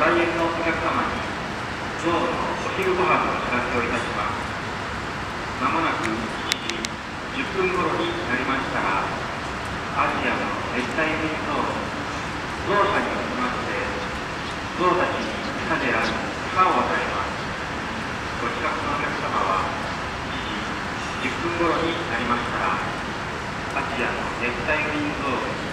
来園のお客様にゾウのお昼ご飯をお知らせをいたしますまもなく7時10分頃になりましたがアジアの熱帯雨林ゾウゾにおきましてゾウたちに餌である草を与えますご近くのお客様は7時10分頃になりました。らアジアの熱帯雨林